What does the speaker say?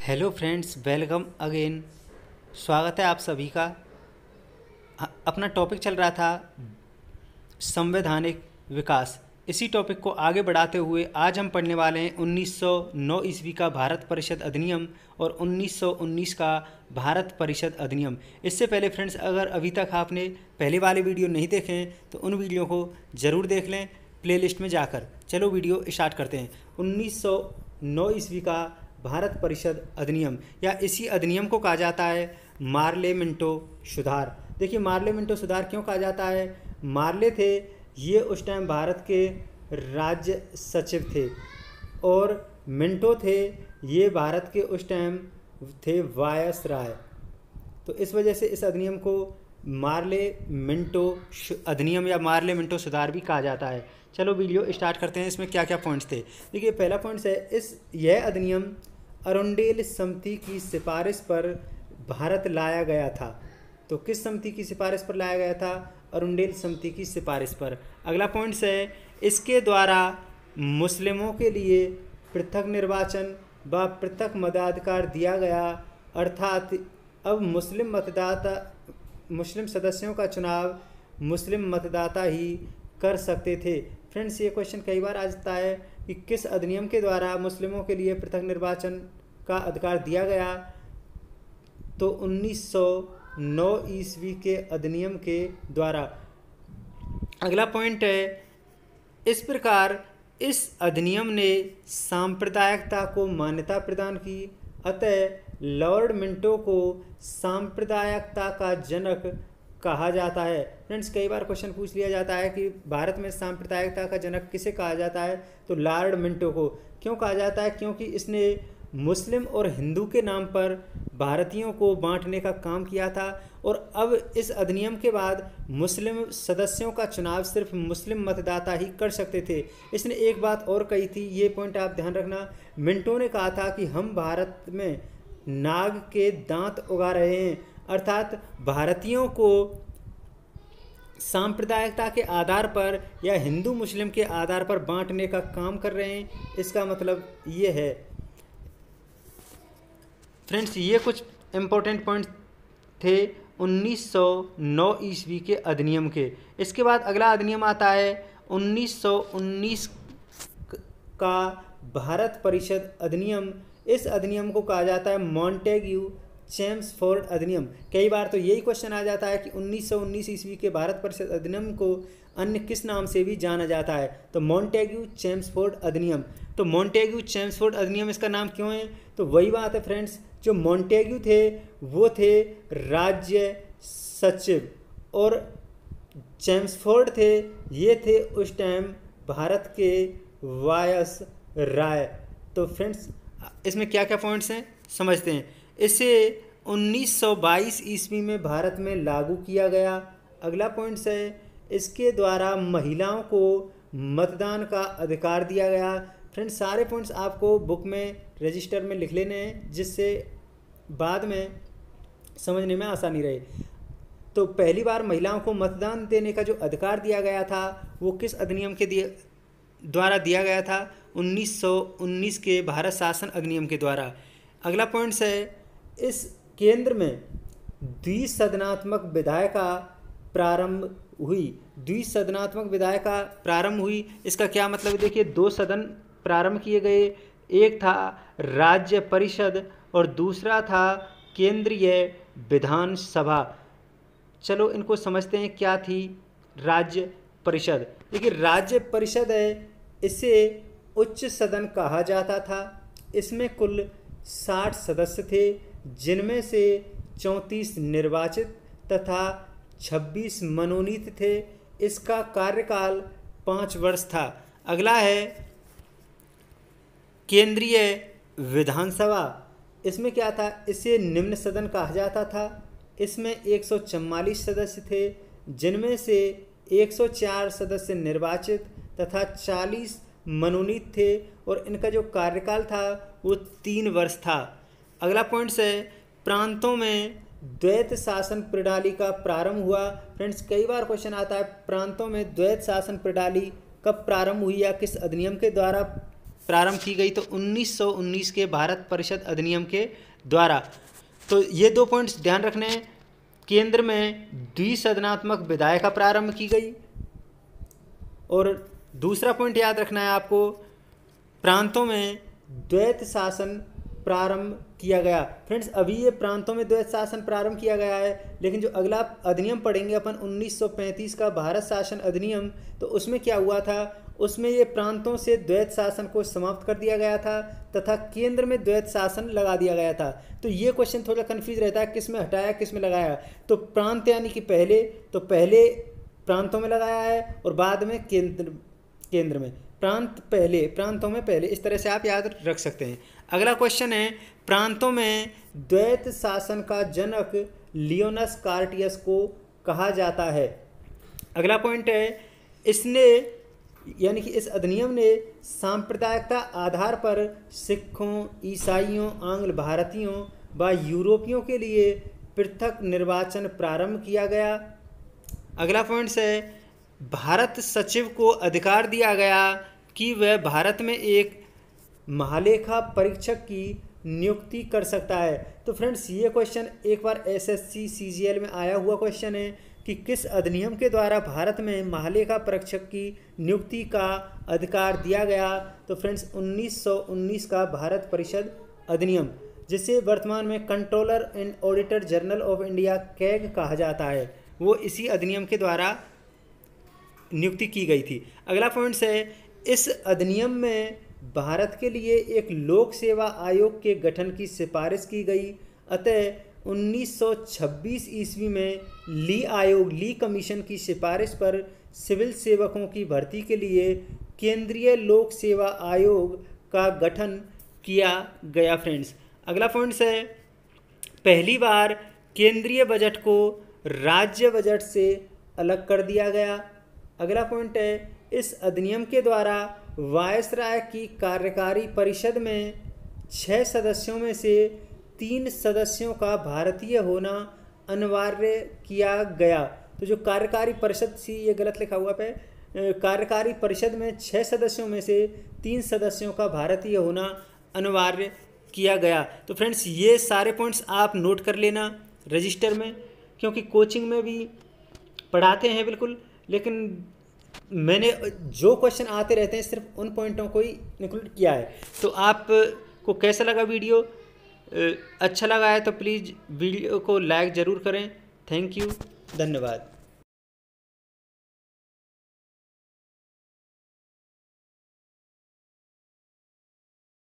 Hello friends, welcome again. स्वागत है आप सभी का। अपना टॉपिक चल रहा था संवैधानिक विकास। इसी टॉपिक को आगे बढ़ाते हुए आज हम पढ़ने वाले हैं 1909 ईस्वी का भारत परिषद अधिनियम और 1919 का भारत परिषद अधिनियम। इससे पहले फ्रेंड्स, अगर अभी तक आपने पहले वाले वीडियो नहीं देखे तो उन वीडियो को ज़रूर देख लें, प्लेलिस्ट में जाकर। चलो वीडियो स्टार्ट करते हैं। 1909 ईस्वी का भारत परिषद अधिनियम, या इसी अधिनियम को कहा जाता है मार्ले मिंटो सुधार। देखिए, मार्ले मिंटो सुधार क्यों कहा जाता है? मार्ले थे, ये उस टाइम भारत के राज्य सचिव थे। और मिंटो थे, ये भारत के उस टाइम थे वायस राय। तो इस वजह से इस अधिनियम को मार्ले मिंटो अधिनियम या मार्ले मिंटो सुधार भी कहा जाता है। चलो वीडियो स्टार्ट करते हैं, इसमें क्या क्या पॉइंट्स थे? देखिए, पहला पॉइंट्स है, इस यह अधिनियम अरुंडेल समिति की सिफारिश पर भारत लाया गया था। तो किस समिति की सिफारिश पर लाया गया था? अरुंडेल समिति की सिफारिश पर। अगला पॉइंट्स है इसके द्वारा मुस्लिमों के लिए पृथक निर्वाचन व पृथक मताधिकार दिया गया, अर्थात अब मुस्लिम मतदाता, मुस्लिम सदस्यों का चुनाव मुस्लिम मतदाता ही कर सकते थे। फ्रेंड्स ये क्वेश्चन कई बार आ जाता है। कि किस अधिनियम के द्वारा मुस्लिमों के लिए पृथक निर्वाचन का अधिकार दिया गया तो 1909 ईस्वी के अधिनियम के द्वारा। अगला पॉइंट है, इस प्रकार इस अधिनियम ने सांप्रदायिकता को मान्यता प्रदान की, अतः लॉर्ड मिंटो को सांप्रदायिकता का जनक कहा जाता है। फ्रेंड्स, कई बार क्वेश्चन पूछ लिया जाता है कि भारत में सांप्रदायिकता का जनक किसे कहा जाता है? तो लॉर्ड मिंटो को। क्यों कहा जाता है? क्योंकि इसने मुस्लिम और हिंदू के नाम पर भारतीयों को बांटने का काम किया था और अब इस अधिनियम के बाद मुस्लिम सदस्यों का चुनाव सिर्फ़ मुस्लिम मतदाता ही कर सकते थे। इसने एक बात और कही थी, ये पॉइंट आप ध्यान रखना। मिंटो ने कहा था कि हम भारत में नाग के दांत उगा रहे हैं। अर्थात भारतीयों को सांप्रदायिकता के आधार पर या हिंदू मुस्लिम के आधार पर बांटने का काम कर रहे हैं। इसका मतलब ये है। फ्रेंड्स, ये कुछ इम्पोर्टेंट पॉइंट थे 1909 ईस्वी के अधिनियम के। इसके बाद अगला अधिनियम आता है 1919 का भारत परिषद अधिनियम। इस अधिनियम को कहा जाता है मॉन्टेग्यू चेम्सफोर्ड अधिनियम। कई बार तो यही क्वेश्चन आ जाता है कि 1919 ईस्वी के भारत परिषद अधिनियम को अन्य किस नाम से भी जाना जाता है? तो मॉन्टेग्यू चेम्सफोर्ड अधिनियम। तो मॉन्टेग्यू चेम्सफोर्ड अधिनियम इसका नाम क्यों है? तो वही बात है फ्रेंड्स जो मॉन्टेग्यू थे, वो थे राज्य सचिव और चेम्सफोर्ड थे, ये थे उस टाइम भारत के वायस राय। तो फ्रेंड्स इसमें क्या क्या पॉइंट्स हैं? समझते हैं। इसे 1922 ईस्वी में भारत में लागू किया गया। अगला पॉइंट्स है, इसके द्वारा महिलाओं को मतदान का अधिकार दिया गया। फ्रेंड्स सारे पॉइंट्स आपको बुक में रजिस्टर में लिख लेने हैं, जिससे बाद में समझने में आसानी रहे। तो पहली बार महिलाओं को मतदान देने का जो अधिकार दिया गया था, वो किस अधिनियम के दिए द्वारा दिया गया था? 1919 के भारत शासन अधिनियम के द्वारा। अगला पॉइंट्स है इस केंद्र में द्विसदनात्मक विधायिका प्रारंभ हुई। द्विसदनात्मक विधायिका प्रारंभ हुई। इसका क्या मतलब है? देखिए, दो सदन प्रारंभ किए गए। एक था राज्य परिषद और दूसरा था केंद्रीय विधानसभा। चलो, इनको समझते हैं क्या थी राज्य परिषद। देखिए, राज्य परिषद है, इसे उच्च सदन कहा जाता था। इसमें कुल साठ सदस्य थे। जिनमें से चौंतीस निर्वाचित तथा छब्बीस मनोनीत थे। इसका कार्यकाल पाँच वर्ष था। अगला है केंद्रीय विधानसभा। इसमें क्या था? इसे निम्न सदन कहा जाता था। इसमें एक सदस्य थे, जिनमें से 104 सदस्य निर्वाचित तथा 40 मनोनीत थे और इनका जो कार्यकाल था वो तीन वर्ष था। अगला पॉइंट्स है प्रांतों में द्वैत शासन प्रणाली का प्रारंभ हुआ। फ्रेंड्स कई बार क्वेश्चन आता है, प्रांतों में द्वैत शासन प्रणाली कब प्रारंभ हुई या किस अधिनियम के द्वारा प्रारंभ की गई? तो 1919 के भारत परिषद अधिनियम के द्वारा। तो ये दो पॉइंट्स ध्यान रखने हैं। केंद्र में द्विसदनात्मक विधायिका प्रारंभ की गई। और दूसरा पॉइंट याद रखना है आपको, प्रांतों में द्वैत शासन प्रारंभ किया गया। फ्रेंड्स, अभी ये प्रांतों में द्वैत शासन प्रारंभ किया गया है, लेकिन जो अगला अधिनियम पढ़ेंगे अपन 1935 का भारत शासन अधिनियम तो उसमें क्या हुआ था? उसमें ये प्रांतों से द्वैत शासन को समाप्त कर दिया गया था, तथा केंद्र में द्वैत शासन लगा दिया गया था। तो ये क्वेश्चन थोड़ा कन्फ्यूज़ रहता है किसमें हटाया किसमें लगाया? तो प्रांत यानी कि पहले तो पहले प्रांतों में लगाया है, और बाद में केंद्र केंद्र में। प्रांत पहले, प्रांतों में पहले, इस तरह से आप याद रख सकते हैं। अगला क्वेश्चन है, प्रांतों में द्वैत शासन का जनक लियोनस कार्टियस को कहा जाता है। अगला पॉइंट है, इसने, यानी कि इस अधिनियम ने सांप्रदायिकता आधार पर सिखों, ईसाइयों, आंग्ल भारतीयों व यूरोपियों के लिए पृथक निर्वाचन प्रारंभ किया गया। अगला पॉइंट है, भारत सचिव को अधिकार दिया गया कि वह भारत में एक महालेखा परीक्षक की नियुक्ति कर सकता है। तो फ्रेंड्स ये क्वेश्चन एक बार एसएससी सीजीएल में आया हुआ क्वेश्चन है कि किस अधिनियम के द्वारा भारत में महालेखा परीक्षक की नियुक्ति का अधिकार दिया गया? तो फ्रेंड्स 1919 का भारत परिषद अधिनियम, जिसे वर्तमान में controller and auditor general of India CAG कहा जाता है, वो इसी अधिनियम के द्वारा नियुक्ति की गई थी। अगला पॉइंट्स है, इस अधिनियम में भारत के लिए एक लोक सेवा आयोग के गठन की सिफारिश की गई। अतः 1926 ईस्वी में ली आयोग, ली कमीशन की सिफारिश पर सिविल सेवकों की भर्ती के लिए केंद्रीय लोक सेवा आयोग का गठन किया गया फ्रेंड्स। अगला पॉइंट है, पहली बार केंद्रीय बजट को राज्य बजट से अलग कर दिया गया। अगला पॉइंट है, इस अधिनियम के द्वारा वायसराय की कार्यकारी परिषद में छः सदस्यों में से तीन सदस्यों का भारतीय होना अनिवार्य किया गया। तो जो कार्यकारी परिषद सी ये गलत लिखा हुआ पे कार्यकारी परिषद में छः सदस्यों में से तीन सदस्यों का भारतीय होना अनिवार्य किया गया। तो फ्रेंड्स, ये सारे पॉइंट्स आप नोट कर लेना रजिस्टर में, क्योंकि कोचिंग में भी पढ़ाते हैं बिल्कुल, लेकिन मैंने जो क्वेश्चन आते रहते हैं, सिर्फ़ उन पॉइंटों को ही इंक्लूड किया है। तो आप को कैसा लगा वीडियो अच्छा लगा है तो प्लीज़ वीडियो को लाइक ज़रूर करें। थैंक यू धन्यवाद।